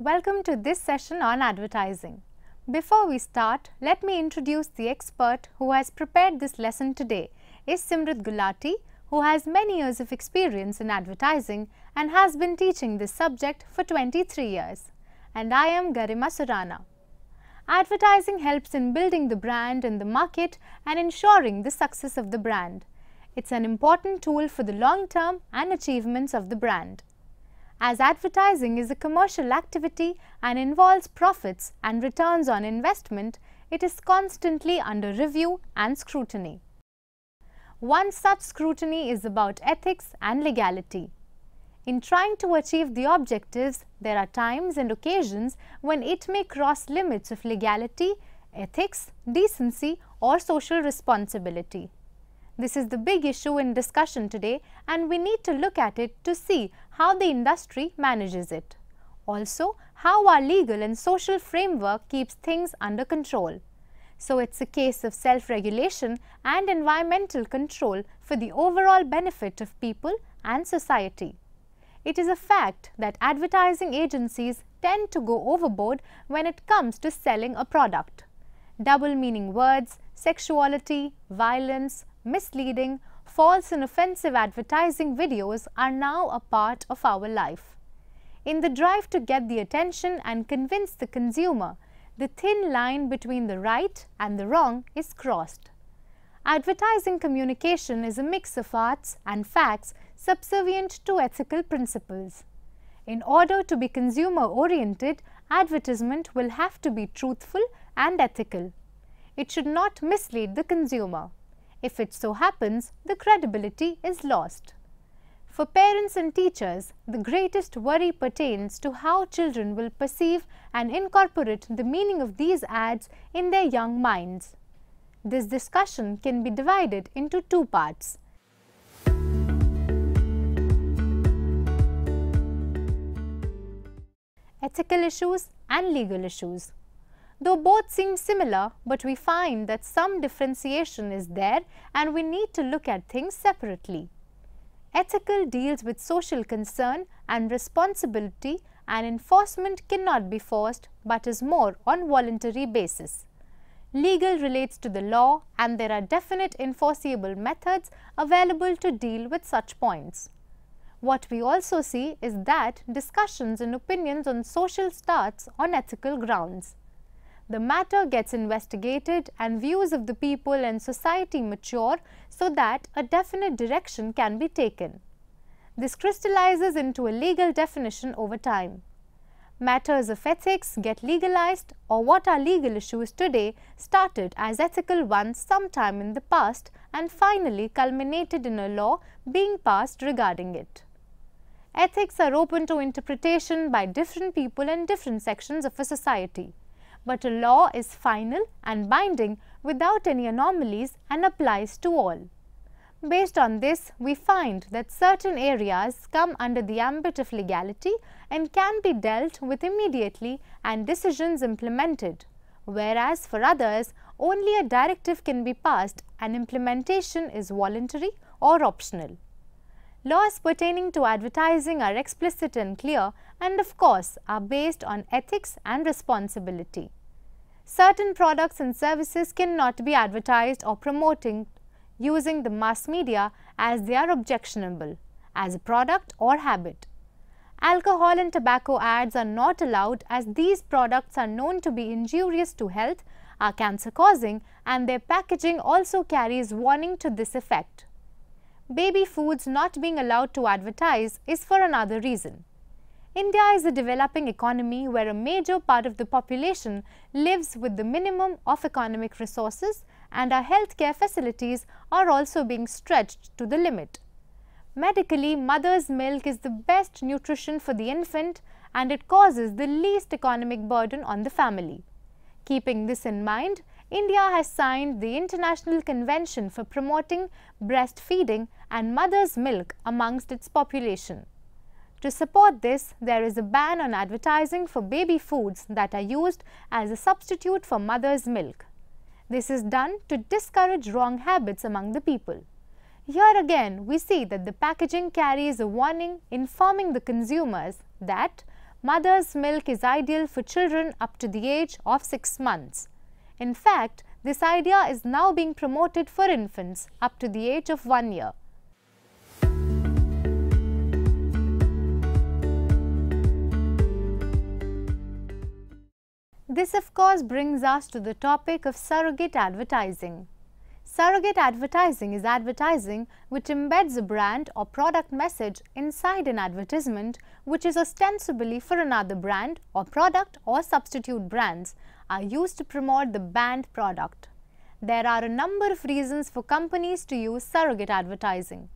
Welcome to this session on advertising. Before we start, let me introduce the expert who has prepared this lesson today is Simrit Gulati, who has many years of experience in advertising and has been teaching this subject for 23 years. And I am Garima Surana. Advertising helps in building the brand in the market and ensuring the success of the brand. It's an important tool for the long term and achievements of the brand as advertising is a commercial activity and involves profits and returns on investment, it is constantly under review and scrutiny. One such scrutiny is about ethics and legality. In trying to achieve the objectives, there are times and occasions when it may cross limits of legality, ethics, decency or social responsibility. This is the big issue in discussion today and we need to look at it to see how the industry manages it. Also, how our legal and social framework keeps things under control. So, it's a case of self-regulation and environmental control for the overall benefit of people and society. It is a fact that advertising agencies tend to go overboard when it comes to selling a product. Double meaning words, sexuality, violence, misleading, false and offensive advertising videos are now a part of our life. In the drive to get the attention and convince the consumer, the thin line between the right and the wrong is crossed. Advertising communication is a mix of arts and facts subservient to ethical principles. In order to be consumer oriented, advertisement will have to be truthful and ethical. It should not mislead the consumer. If it so happens, the credibility is lost. For parents and teachers, the greatest worry pertains to how children will perceive and incorporate the meaning of these ads in their young minds. This discussion can be divided into two parts. Ethical issues and legal issues though both seem similar, but we find that some differentiation is there and we need to look at things separately. Ethical deals with social concern and responsibility and enforcement cannot be forced but is more on voluntary basis. Legal relates to the law and there are definite enforceable methods available to deal with such points. What we also see is that discussions and opinions on social starts on ethical grounds the matter gets investigated and views of the people and society mature so that a definite direction can be taken. This crystallizes into a legal definition over time. Matters of ethics get legalized or what are legal issues today started as ethical ones sometime in the past and finally culminated in a law being passed regarding it. Ethics are open to interpretation by different people and different sections of a society but a law is final and binding without any anomalies and applies to all. Based on this, we find that certain areas come under the ambit of legality and can be dealt with immediately and decisions implemented, whereas for others, only a directive can be passed and implementation is voluntary or optional. Laws pertaining to advertising are explicit and clear and of course are based on ethics and responsibility. Certain products and services cannot be advertised or promoting using the mass media as they are objectionable as a product or habit. Alcohol and tobacco ads are not allowed as these products are known to be injurious to health, are cancer causing and their packaging also carries warning to this effect. baby foods not being allowed to advertise is for another reason. India is a developing economy where a major part of the population lives with the minimum of economic resources and our healthcare facilities are also being stretched to the limit. Medically, mother's milk is the best nutrition for the infant and it causes the least economic burden on the family. Keeping this in mind, India has signed the International Convention for Promoting Breastfeeding and Mother's Milk amongst its population. To support this, there is a ban on advertising for baby foods that are used as a substitute for mother's milk. This is done to discourage wrong habits among the people. Here again, we see that the packaging carries a warning informing the consumers that mother's milk is ideal for children up to the age of 6 months. In fact, this idea is now being promoted for infants up to the age of 1 year. This of course brings us to the topic of surrogate advertising. Surrogate advertising is advertising which embeds a brand or product message inside an advertisement which is ostensibly for another brand or product or substitute brands are used to promote the banned product. There are a number of reasons for companies to use surrogate advertising.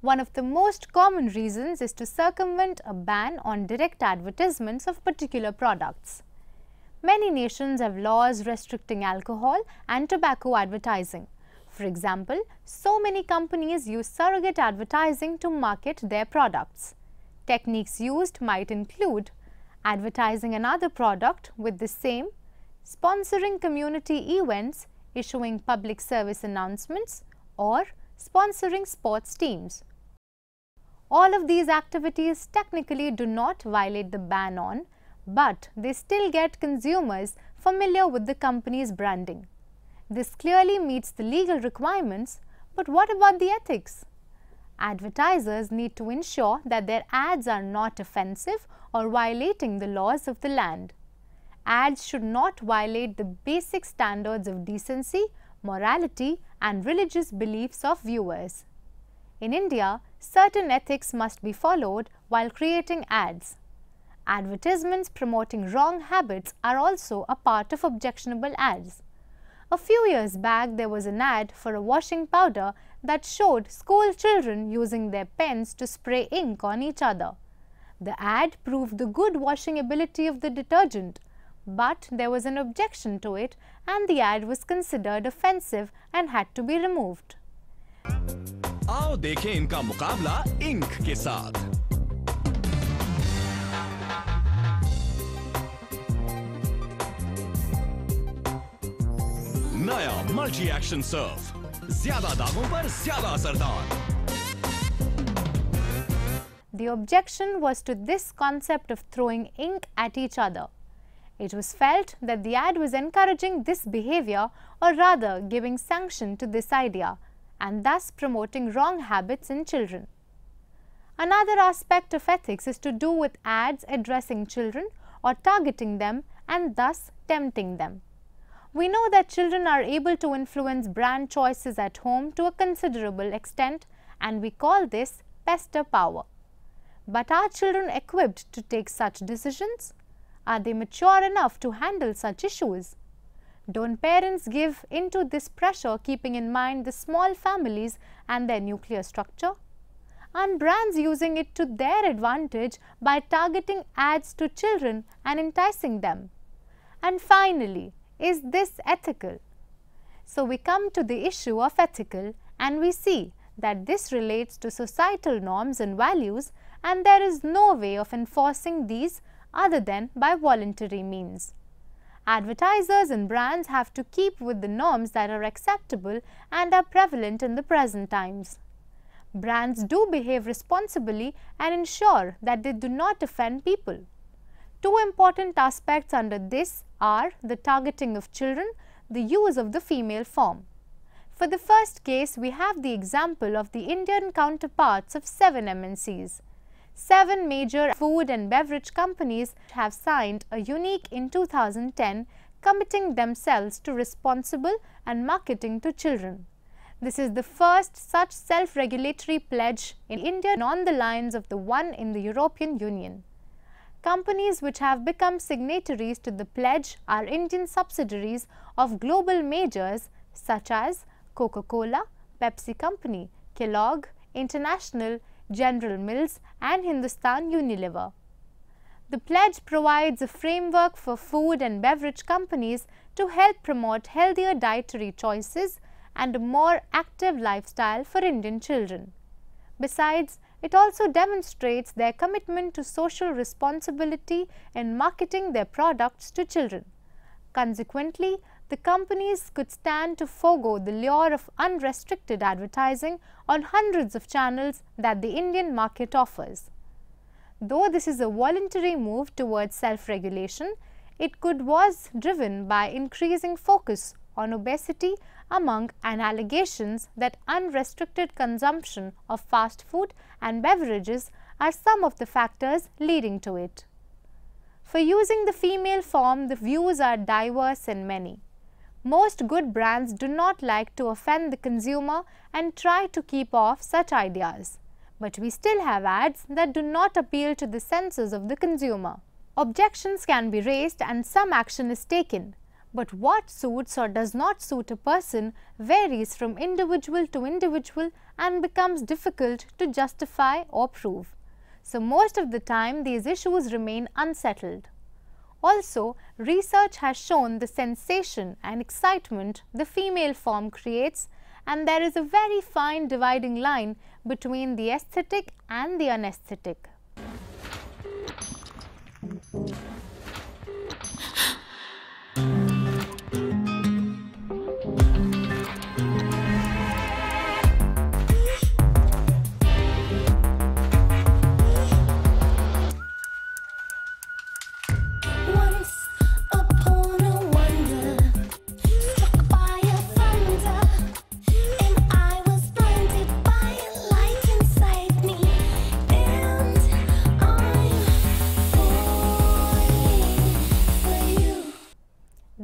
One of the most common reasons is to circumvent a ban on direct advertisements of particular products. Many nations have laws restricting alcohol and tobacco advertising. For example, so many companies use surrogate advertising to market their products. Techniques used might include advertising another product with the same, sponsoring community events, issuing public service announcements, or sponsoring sports teams. All of these activities technically do not violate the ban on, but they still get consumers familiar with the company's branding. This clearly meets the legal requirements, but what about the ethics? Advertisers need to ensure that their ads are not offensive or violating the laws of the land. Ads should not violate the basic standards of decency, morality and religious beliefs of viewers. In India, certain ethics must be followed while creating ads. Advertisements promoting wrong habits are also a part of objectionable ads. A few years back, there was an ad for a washing powder that showed school children using their pens to spray ink on each other. The ad proved the good washing ability of the detergent, but there was an objection to it and the ad was considered offensive and had to be removed. आओ देखें इनका मुकाबला ink के साथ नया multi action Surf ज्यादा दागों पर ज्यादा असरदार The objection was to this concept of throwing ink at each other. It was felt that the ad was encouraging this behavior or rather giving sanction to this idea and thus promoting wrong habits in children. Another aspect of ethics is to do with ads addressing children or targeting them and thus tempting them. We know that children are able to influence brand choices at home to a considerable extent and we call this pester power. But are children equipped to take such decisions? Are they mature enough to handle such issues? Don't parents give into this pressure keeping in mind the small families and their nuclear structure? Aren't brands using it to their advantage by targeting ads to children and enticing them? And finally, is this ethical? So, we come to the issue of ethical and we see that this relates to societal norms and values and there is no way of enforcing these other than by voluntary means. Advertisers and brands have to keep with the norms that are acceptable and are prevalent in the present times. Brands do behave responsibly and ensure that they do not offend people. Two important aspects under this are the targeting of children, the use of the female form. For the first case, we have the example of the Indian counterparts of seven MNCs. Seven major food and beverage companies have signed a unique in 2010 committing themselves to responsible and marketing to children. This is the first such self-regulatory pledge in India on the lines of the one in the European Union. Companies which have become signatories to the pledge are Indian subsidiaries of global majors such as Coca-Cola, Pepsi Company, Kellogg, International, General Mills and Hindustan Unilever. The pledge provides a framework for food and beverage companies to help promote healthier dietary choices and a more active lifestyle for Indian children. Besides, it also demonstrates their commitment to social responsibility in marketing their products to children. Consequently, the companies could stand to forego the lure of unrestricted advertising on hundreds of channels that the Indian market offers. Though this is a voluntary move towards self-regulation, it could was driven by increasing focus on obesity among and allegations that unrestricted consumption of fast food and beverages are some of the factors leading to it. For using the female form, the views are diverse and many. Most good brands do not like to offend the consumer and try to keep off such ideas. But we still have ads that do not appeal to the senses of the consumer. Objections can be raised and some action is taken. But what suits or does not suit a person varies from individual to individual and becomes difficult to justify or prove. So, most of the time these issues remain unsettled. Also, research has shown the sensation and excitement the female form creates and there is a very fine dividing line between the aesthetic and the unesthetic.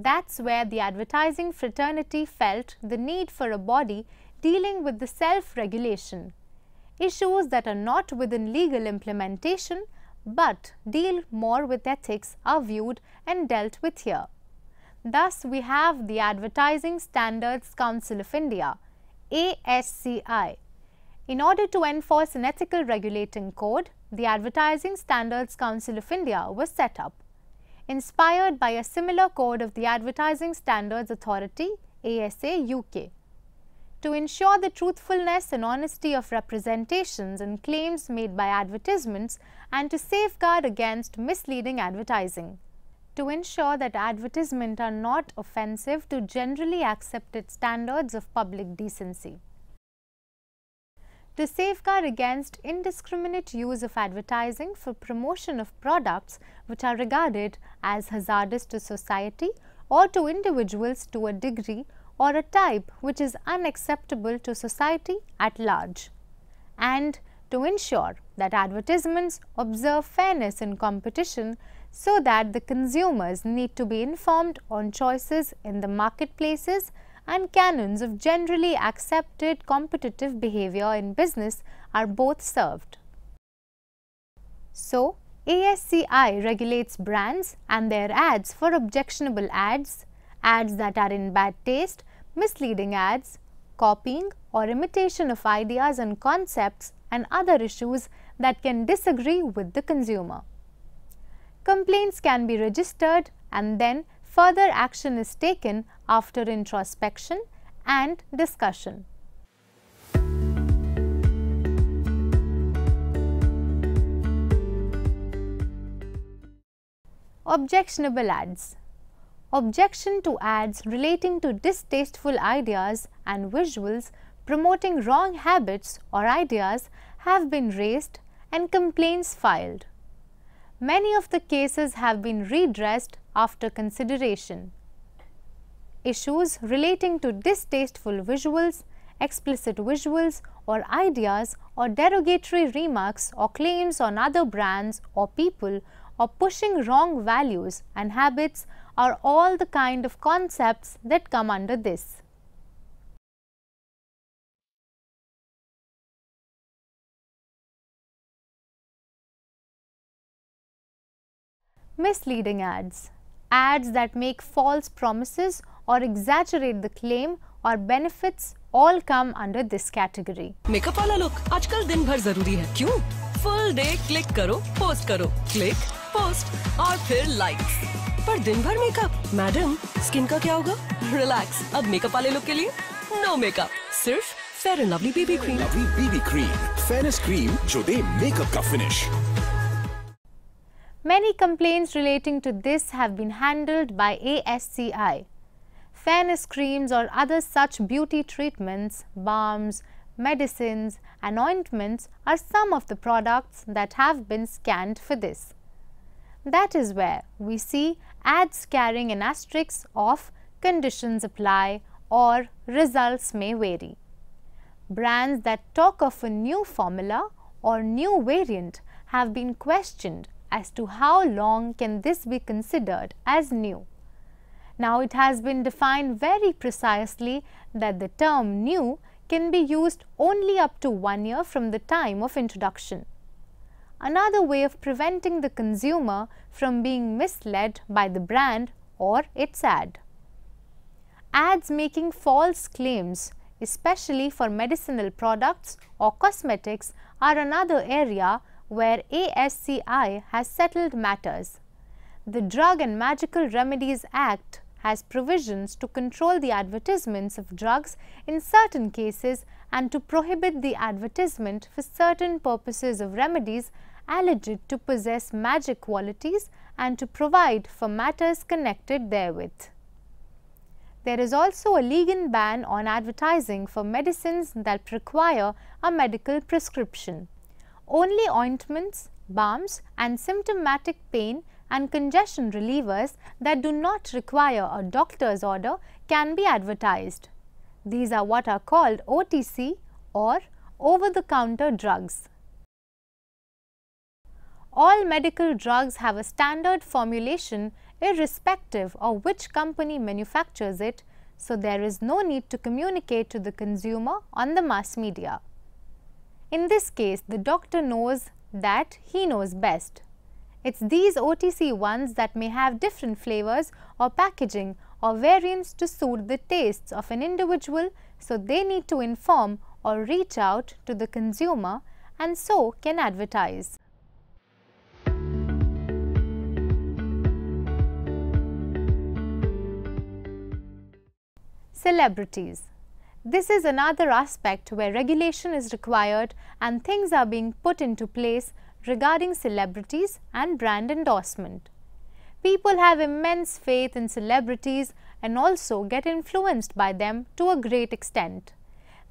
That's where the advertising fraternity felt the need for a body dealing with the self-regulation. Issues that are not within legal implementation but deal more with ethics are viewed and dealt with here. Thus, we have the Advertising Standards Council of India, ASCI. In order to enforce an ethical regulating code, the Advertising Standards Council of India was set up inspired by a similar code of the Advertising Standards Authority ASA UK. To ensure the truthfulness and honesty of representations and claims made by advertisements and to safeguard against misleading advertising. To ensure that advertisements are not offensive to generally accepted standards of public decency to safeguard against indiscriminate use of advertising for promotion of products which are regarded as hazardous to society or to individuals to a degree or a type which is unacceptable to society at large. And to ensure that advertisements observe fairness in competition so that the consumers need to be informed on choices in the marketplaces and canons of generally accepted competitive behavior in business are both served. So, ASCI regulates brands and their ads for objectionable ads, ads that are in bad taste, misleading ads, copying or imitation of ideas and concepts and other issues that can disagree with the consumer. Complaints can be registered and then further action is taken after introspection and discussion. Objectionable ads Objection to ads relating to distasteful ideas and visuals promoting wrong habits or ideas have been raised and complaints filed. Many of the cases have been redressed after consideration issues relating to distasteful visuals, explicit visuals or ideas or derogatory remarks or claims on other brands or people or pushing wrong values and habits are all the kind of concepts that come under this. Misleading ads. Ads that make false promises or exaggerate the claim or benefits all come under this category. Makeup वाला look आजकल दिन भर जरूरी है क्यों full day click करो post करो click post और फिर लाइक्स पर दिन भर मेकअप मैडम स्किन का क्या होगा रिलैक्स अब मेकअप वाले लुक के लिए नो मेकअप सिर्फ fair and lovely baby cream lovely BB cream fairness cream जो दे मेकअप का finish Many complaints relating to this have been handled by ASCI. Fairness creams or other such beauty treatments, balms, medicines and ointments are some of the products that have been scanned for this. That is where we see ads carrying an asterisk of conditions apply or results may vary. Brands that talk of a new formula or new variant have been questioned as to how long can this be considered as new. Now it has been defined very precisely that the term new can be used only up to one year from the time of introduction. Another way of preventing the consumer from being misled by the brand or its ad. Ads making false claims especially for medicinal products or cosmetics are another area where ASCI has settled matters. The Drug and Magical Remedies Act has provisions to control the advertisements of drugs in certain cases and to prohibit the advertisement for certain purposes of remedies alleged to possess magic qualities and to provide for matters connected therewith. There is also a legal ban on advertising for medicines that require a medical prescription. Only ointments, balms and symptomatic pain and congestion relievers that do not require a doctor's order can be advertised. These are what are called OTC or over-the-counter drugs. All medical drugs have a standard formulation irrespective of which company manufactures it, so there is no need to communicate to the consumer on the mass media. In this case, the doctor knows that he knows best. It's these OTC ones that may have different flavors or packaging or variants to suit the tastes of an individual, so they need to inform or reach out to the consumer and so can advertise. Celebrities this is another aspect where regulation is required and things are being put into place regarding celebrities and brand endorsement. People have immense faith in celebrities and also get influenced by them to a great extent.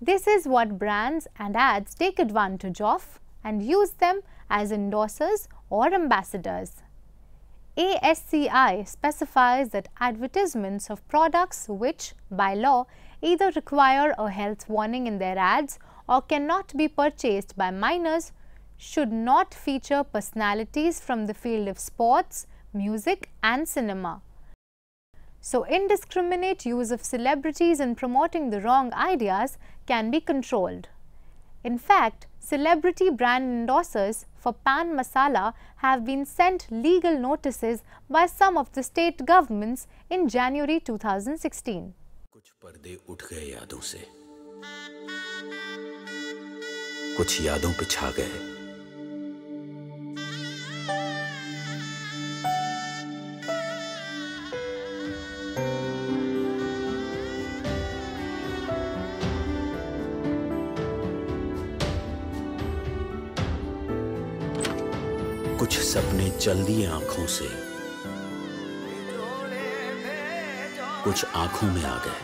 This is what brands and ads take advantage of and use them as endorsers or ambassadors. ASCI specifies that advertisements of products which, by law, either require a health warning in their ads or cannot be purchased by minors should not feature personalities from the field of sports, music and cinema. So, indiscriminate use of celebrities in promoting the wrong ideas can be controlled. In fact, celebrity brand endorsers for pan masala have been sent legal notices by some of the state governments in January 2016. कुछ पर्दे उठ गए यादों से कुछ यादों पे छा गए चल दिए आँखों से। कुछ आँखों में आ गए।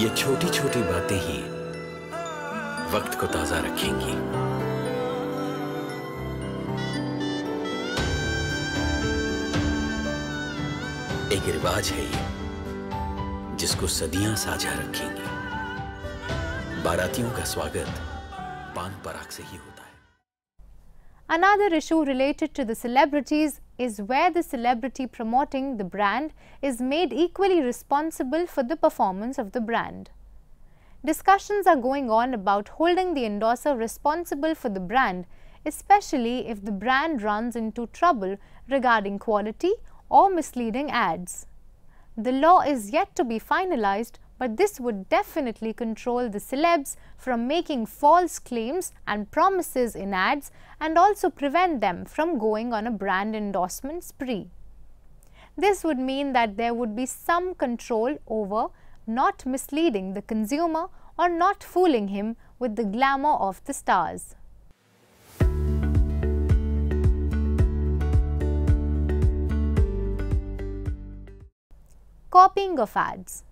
ये छोटी छोटी बातें ही वक्त को ताज़ा रखेंगी। एक रिवाज है ये जिसको सदियां साझा रखेंगी बारातियों का स्वागत पान पराग से ही होता है Another issue related to the celebrities is where the celebrity promoting the brand is made equally responsible for the performance of the brand. Discussions are going on about holding the endorser responsible for the brand, especially if the brand runs into trouble regarding quality or misleading ads. The law is yet to be finalized, but this would definitely control the celebs from making false claims and promises in ads and also prevent them from going on a brand endorsement spree. This would mean that there would be some control over not misleading the consumer or not fooling him with the glamour of the stars. Copying of ads.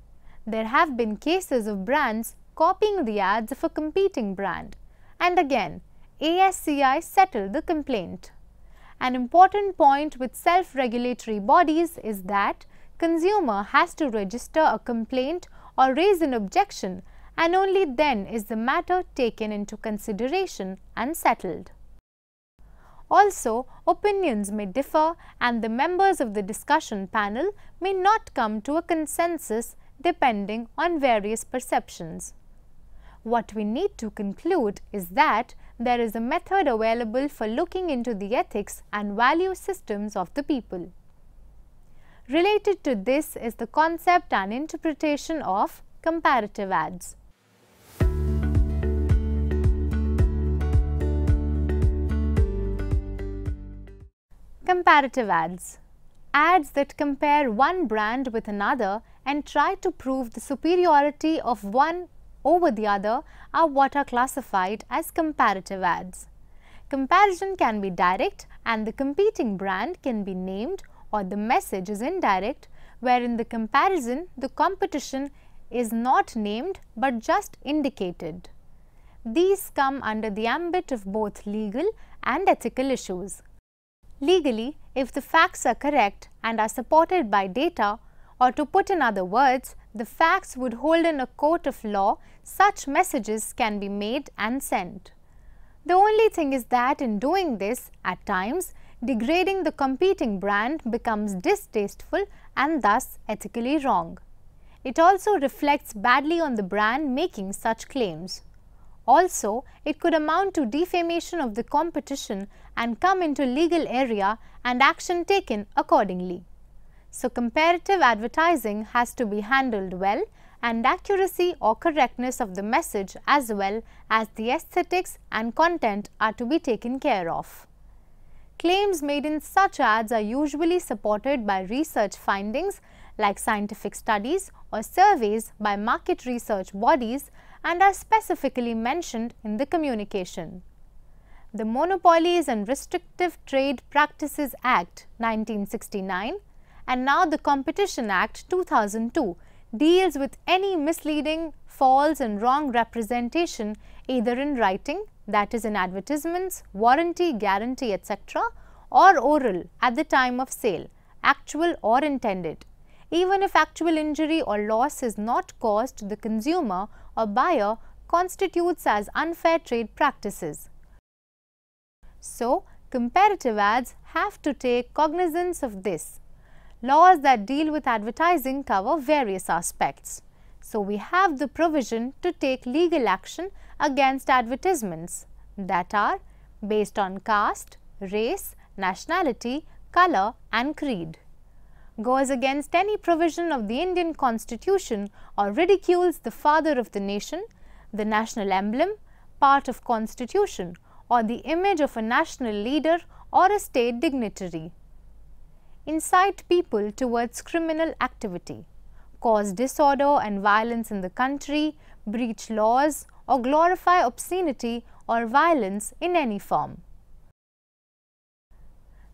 There have been cases of brands copying the ads of a competing brand and again ASCI settled the complaint. An important point with self-regulatory bodies is that consumer has to register a complaint or raise an objection and only then is the matter taken into consideration and settled. Also, opinions may differ and the members of the discussion panel may not come to a consensus depending on various perceptions. What we need to conclude is that there is a method available for looking into the ethics and value systems of the people. Related to this is the concept and interpretation of comparative ads. Comparative ads. Ads that compare one brand with another and try to prove the superiority of one over the other are what are classified as comparative ads. Comparison can be direct and the competing brand can be named or the message is indirect wherein the comparison the competition is not named but just indicated. These come under the ambit of both legal and ethical issues. Legally, if the facts are correct and are supported by data, or to put in other words, the facts would hold in a court of law, such messages can be made and sent. The only thing is that in doing this, at times, degrading the competing brand becomes distasteful and thus ethically wrong. It also reflects badly on the brand making such claims. Also, it could amount to defamation of the competition and come into legal area and action taken accordingly. So, comparative advertising has to be handled well and accuracy or correctness of the message as well as the aesthetics and content are to be taken care of. Claims made in such ads are usually supported by research findings like scientific studies or surveys by market research bodies and are specifically mentioned in the communication. The Monopolies and Restrictive Trade Practices Act 1969 and now the Competition Act 2002 deals with any misleading, false and wrong representation either in writing that is in advertisements, warranty, guarantee etc. or oral at the time of sale, actual or intended even if actual injury or loss is not caused to the consumer or buyer constitutes as unfair trade practices. So, comparative ads have to take cognizance of this. Laws that deal with advertising cover various aspects. So, we have the provision to take legal action against advertisements that are based on caste, race, nationality, color and creed goes against any provision of the Indian constitution or ridicules the father of the nation, the national emblem, part of constitution or the image of a national leader or a state dignitary. Incite people towards criminal activity, cause disorder and violence in the country, breach laws or glorify obscenity or violence in any form.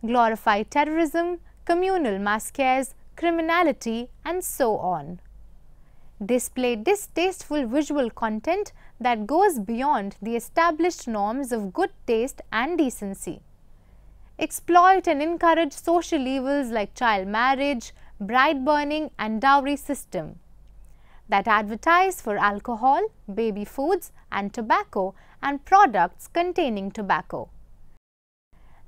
Glorify terrorism, communal massacres, criminality and so on. Display distasteful visual content that goes beyond the established norms of good taste and decency. Exploit and encourage social evils like child marriage, bride burning and dowry system that advertise for alcohol, baby foods and tobacco and products containing tobacco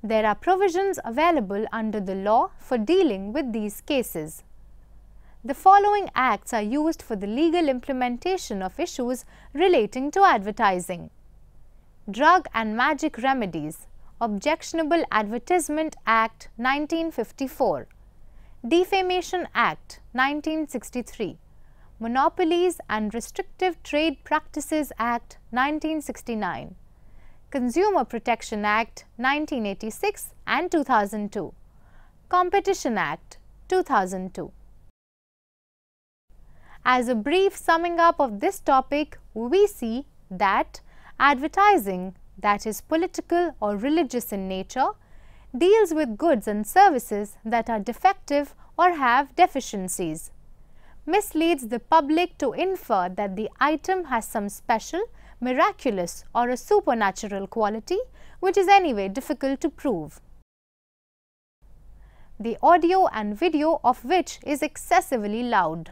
There are provisions available under the law for dealing with these cases. The following acts are used for the legal implementation of issues relating to advertising. Drug and Magic Remedies Objectionable Advertisement Act 1954 Defamation Act 1963 Monopolies and Restrictive Trade Practices Act 1969 Consumer Protection Act 1986 and 2002 Competition Act 2002 As a brief summing up of this topic, we see that advertising that is political or religious in nature deals with goods and services that are defective or have deficiencies. Misleads the public to infer that the item has some special, miraculous or a supernatural quality which is anyway difficult to prove. The audio and video of which is excessively loud,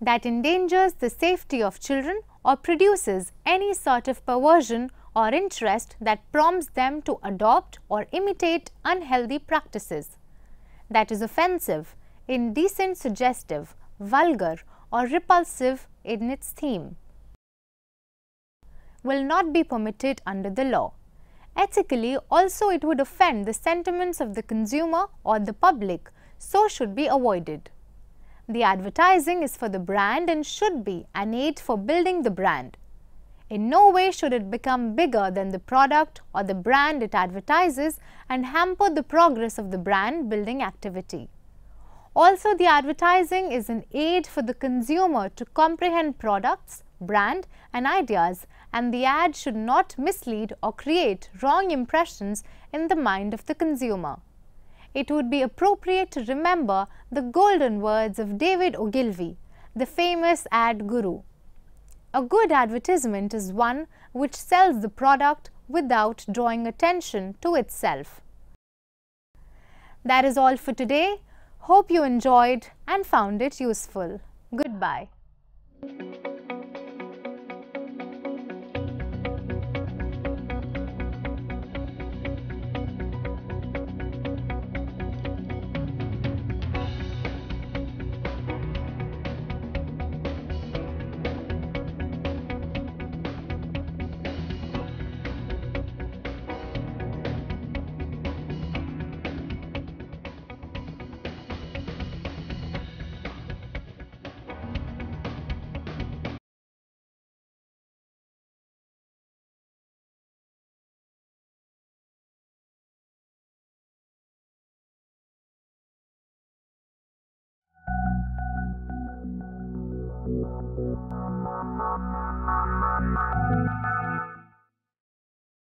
that endangers the safety of children or produces any sort of perversion or interest that prompts them to adopt or imitate unhealthy practices, that is offensive, indecent suggestive, vulgar or repulsive in its theme will not be permitted under the law. Ethically also it would offend the sentiments of the consumer or the public so should be avoided. The advertising is for the brand and should be an aid for building the brand. In no way should it become bigger than the product or the brand it advertises and hamper the progress of the brand building activity. Also, the advertising is an aid for the consumer to comprehend products, brand and ideas and the ad should not mislead or create wrong impressions in the mind of the consumer. It would be appropriate to remember the golden words of David Ogilvy, the famous ad guru. A good advertisement is one which sells the product without drawing attention to itself. That is all for today. Hope you enjoyed and found it useful. Goodbye.